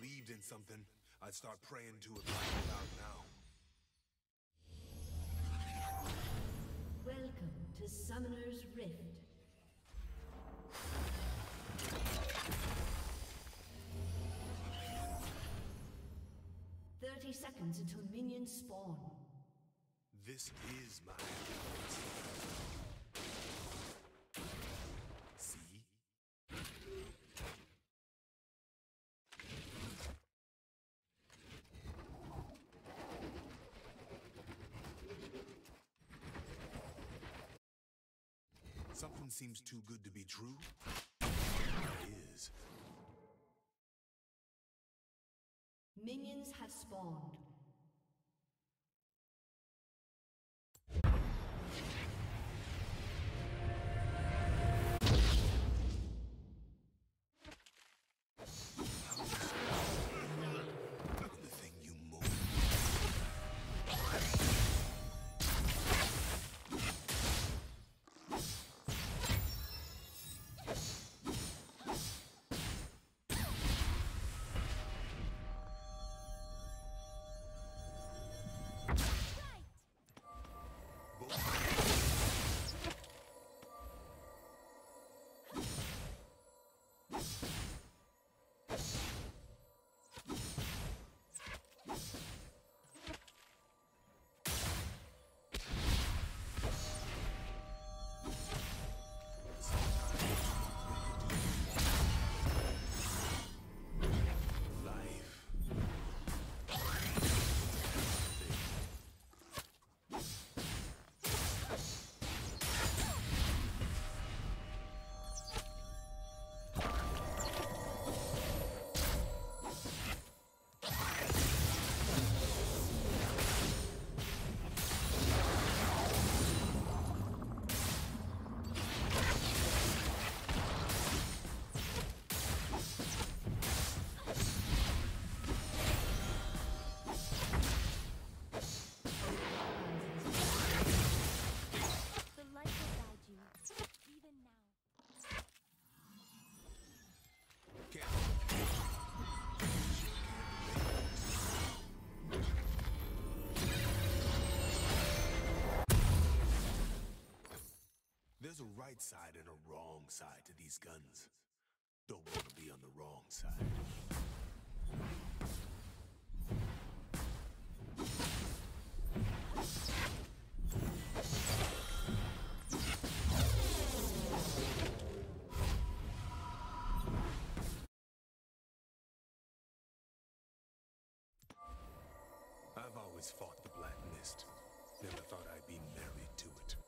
believed in something, I'd start praying to it right about now. Welcome to Summoner's Rift. Thirty seconds until minions spawn. This is my Something seems too good to be true. It is. Minions have spawned. There's a right side and a wrong side to these guns. Don't want to be on the wrong side. I've always fought the Black Mist. Never thought I'd be married to it.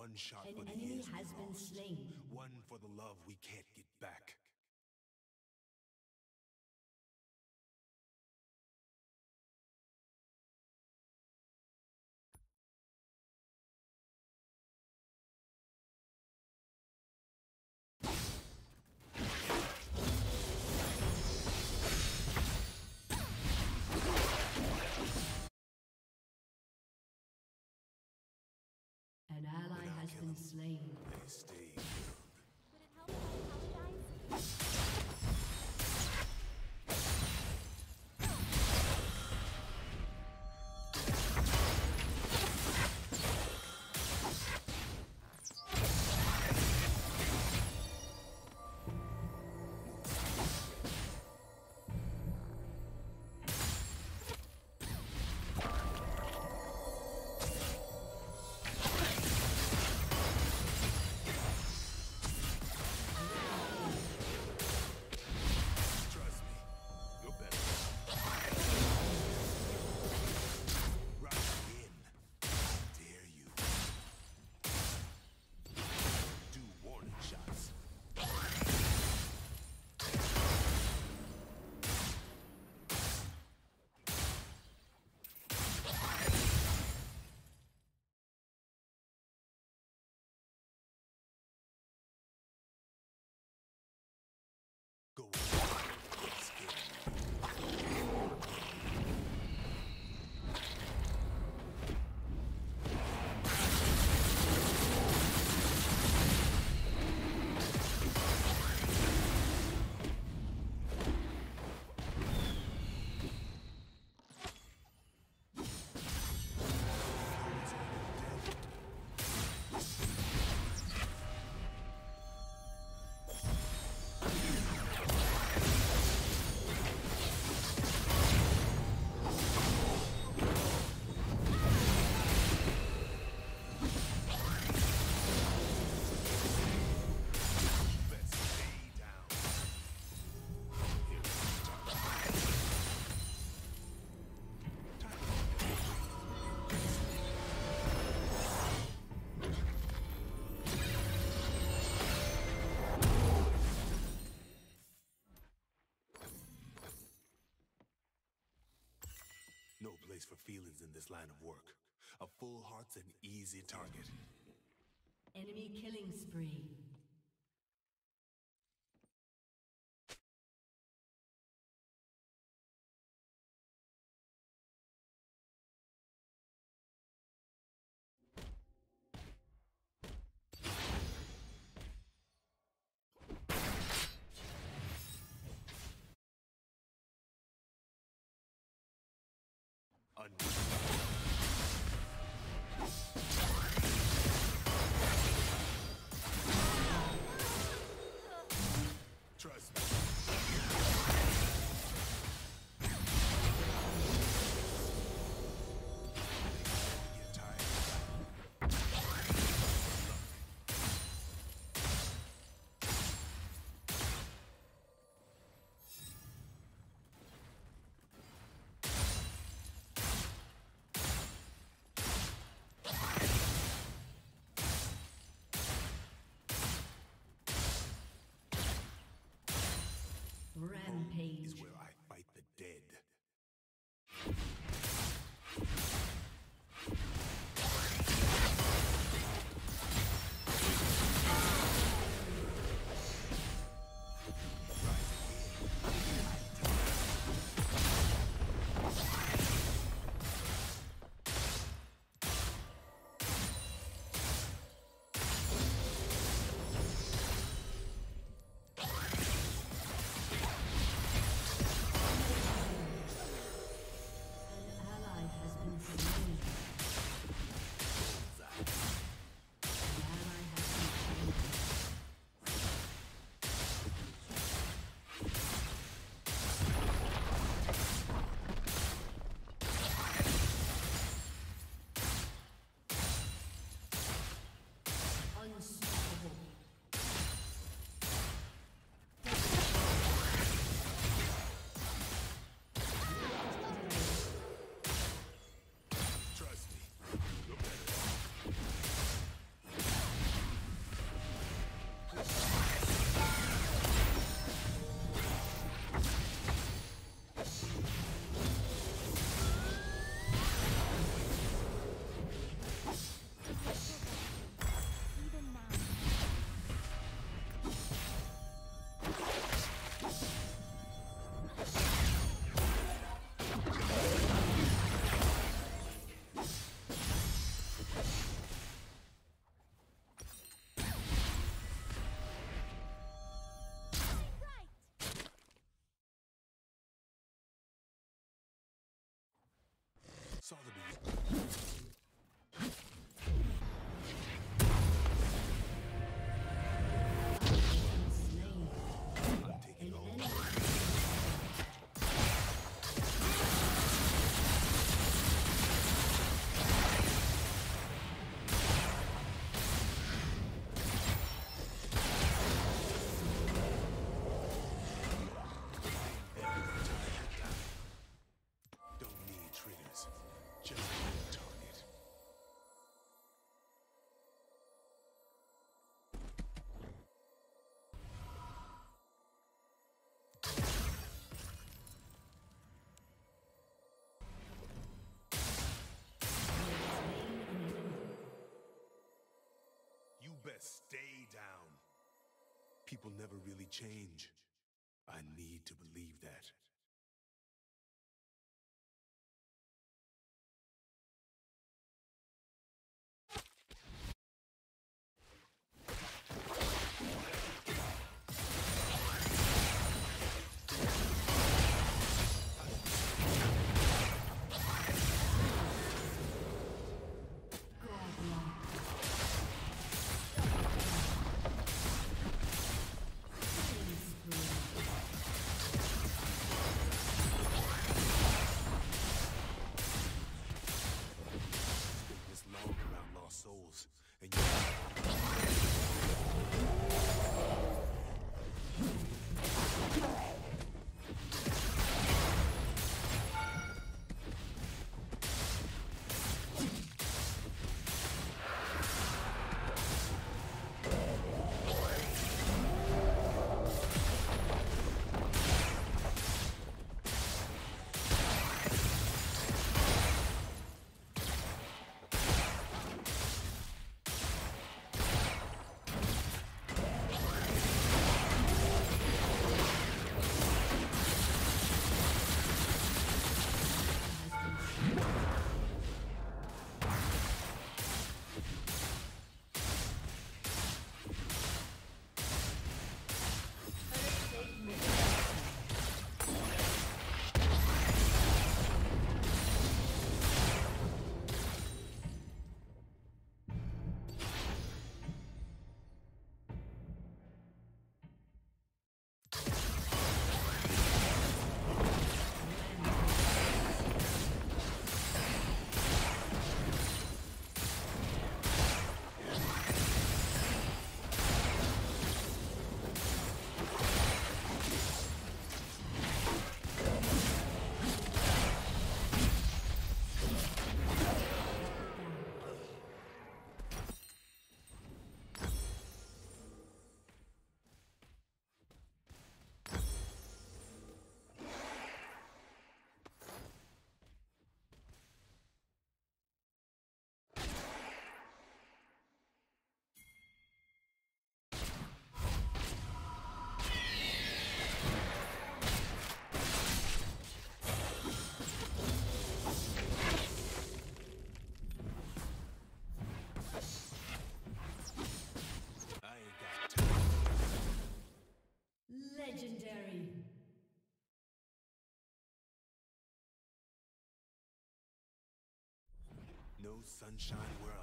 One shot An for the enemy years has been lost. slain. One for the love we can't get back. Slain. They stay. Place for feelings in this line of work. A full heart's an easy target. Enemy killing spree. Un- Rampage. Saw the beginning. Best stay down. People never really change. I need to believe that. No sunshine where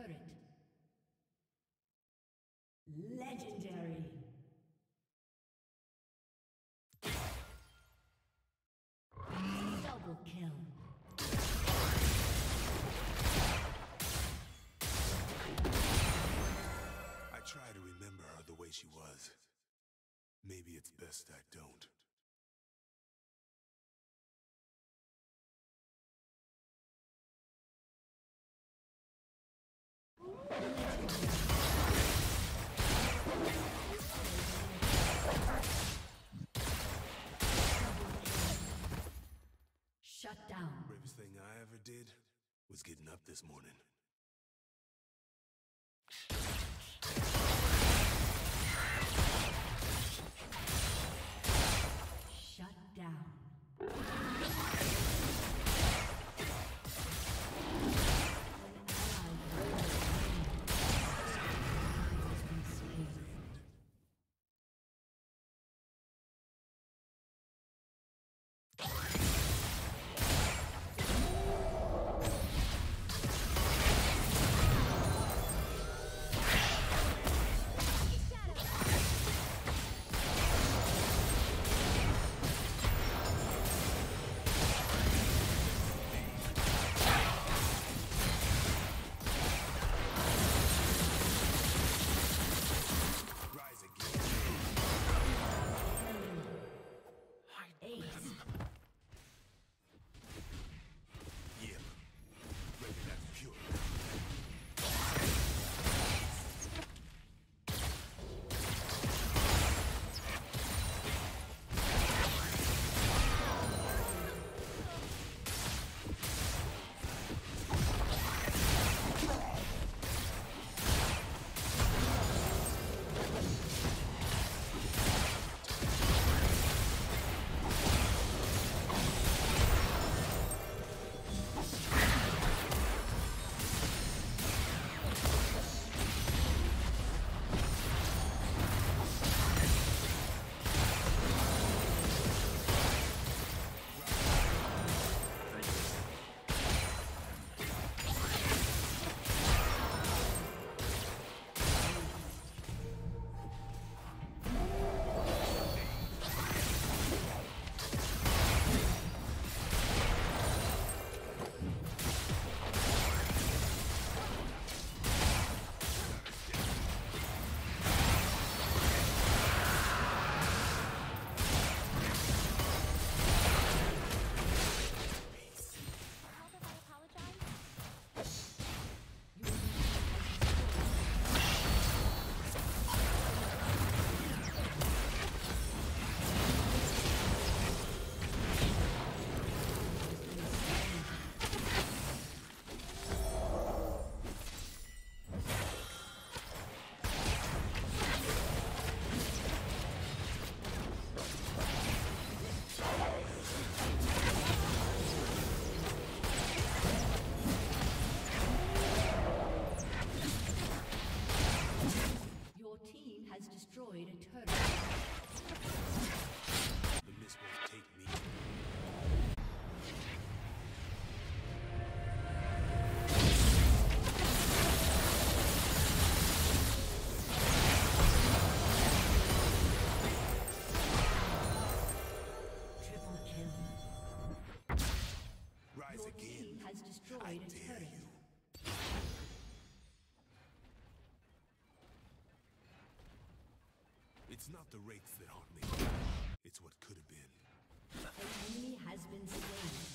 turret. Legendary. Double kill. I try to remember her the way she was. Maybe it's best I don't. Shut down. Bravest thing I ever did was getting up this morning. It's not the wraiths that haunt me. It's what could have been. The enemy has been slain.